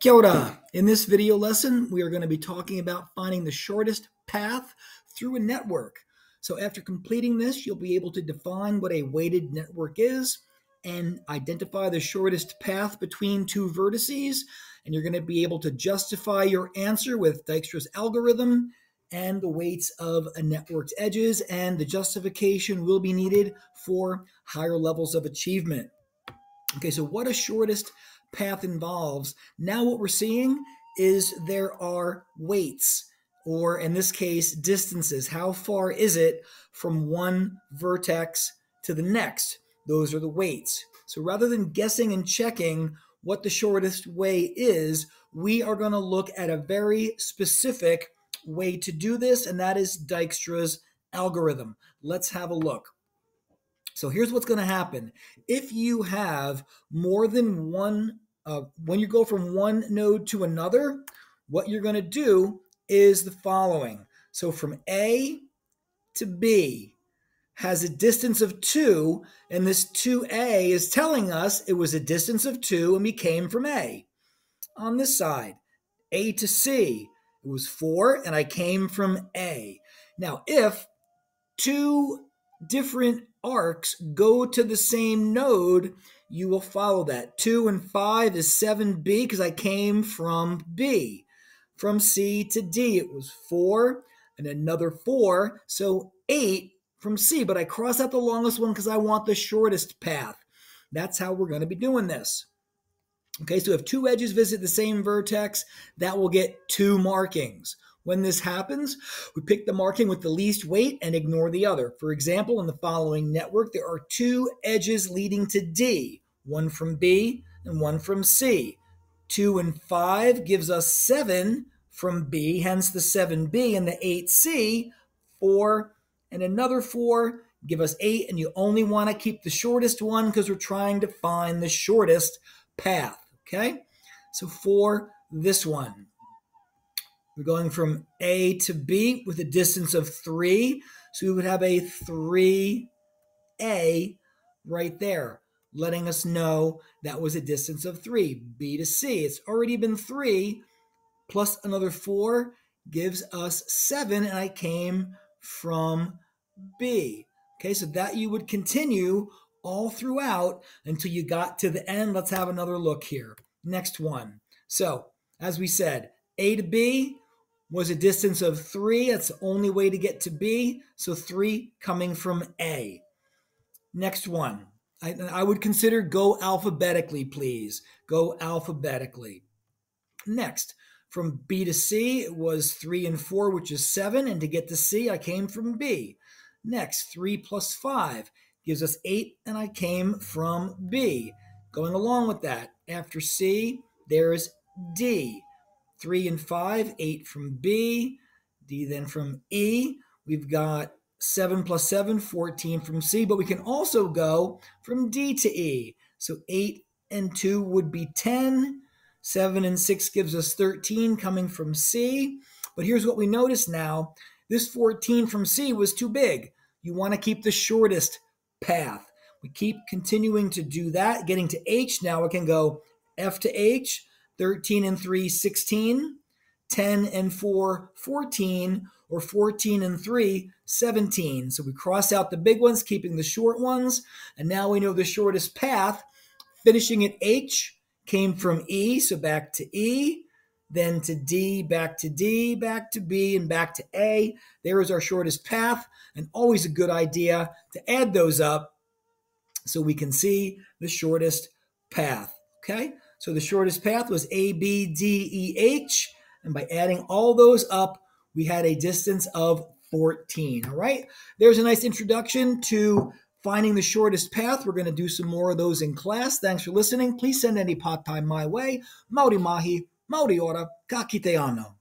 Kia ora. In this video lesson, we are going to be talking about finding the shortest path through a network. So after completing this, you'll be able to define what a weighted network is and identify the shortest path between two vertices. And you're going to be able to justify your answer with Dijkstra's algorithm and the weights of a network's edges. And the justification will be needed for higher levels of achievement. Okay, so what a shortest path involves. Now, what we're seeing is there are weights, or in this case, distances. How far is it from one vertex to the next? Those are the weights. So rather than guessing and checking what the shortest way is, we are going to look at a very specific way to do this, and that is Dijkstra's algorithm. Let's have a look. So here's what's going to happen. If you have more than one, uh, when you go from one node to another, what you're going to do is the following. So from A to B has a distance of 2, and this 2A is telling us it was a distance of 2 and we came from A. On this side, A to C, it was 4 and I came from A. Now, if two different arcs go to the same node, you will follow that. 2 and 5 is 7b because I came from B. From C to D, it was 4 and another 4. So 8 from C, but I cross out the longest one because I want the shortest path. That's how we're going to be doing this. Okay, so if two edges visit the same vertex, that will get two markings. When this happens, we pick the marking with the least weight and ignore the other. For example, in the following network, there are two edges leading to D, one from B and one from C. 2 and 5 gives us 7 from B, hence the 7B and the 8C. 4 and another 4 give us 8, and you only want to keep the shortest one because we're trying to find the shortest path. Okay? So for this one, we're going from A to B with a distance of 3. So we would have a 3A right there, letting us know that was a distance of 3. B to C, it's already been 3 plus another 4 gives us 7, and I came from B. Okay, so that you would continue all throughout until you got to the end. Let's have another look here. Next one. So, as we said, A to B, was a distance of three. That's the only way to get to B. So three coming from A. Next one. I, I would consider go alphabetically, please. Go alphabetically. Next, from B to C, it was three and four, which is seven. And to get to C, I came from B. Next, three plus five gives us eight, and I came from B. Going along with that, after C, there's D. 3 and 5, 8 from B. D then from E. We've got 7 plus 7, 14 from C, but we can also go from D to E. So 8 and 2 would be 10. 7 and 6 gives us 13 coming from C. But here's what we notice now this 14 from C was too big. You want to keep the shortest path. We keep continuing to do that. Getting to H now, it can go F to H, 13 and 3, 16, 10 and 4, 14, or 14 and 3, 17. So we cross out the big ones, keeping the short ones. And now we know the shortest path, finishing at H, came from E, so back to E, then to D, back to D, back to B, and back to A. There is our shortest path, and always a good idea to add those up so we can see the shortest path. Okay? So the shortest path was A, B, D, E, H. And by adding all those up, we had a distance of 14. All right. There's a nice introduction to finding the shortest path. We're going to do some more of those in class. Thanks for listening. Please send any pātai my way. Mauri mahi, mauri ora, ka kite ano.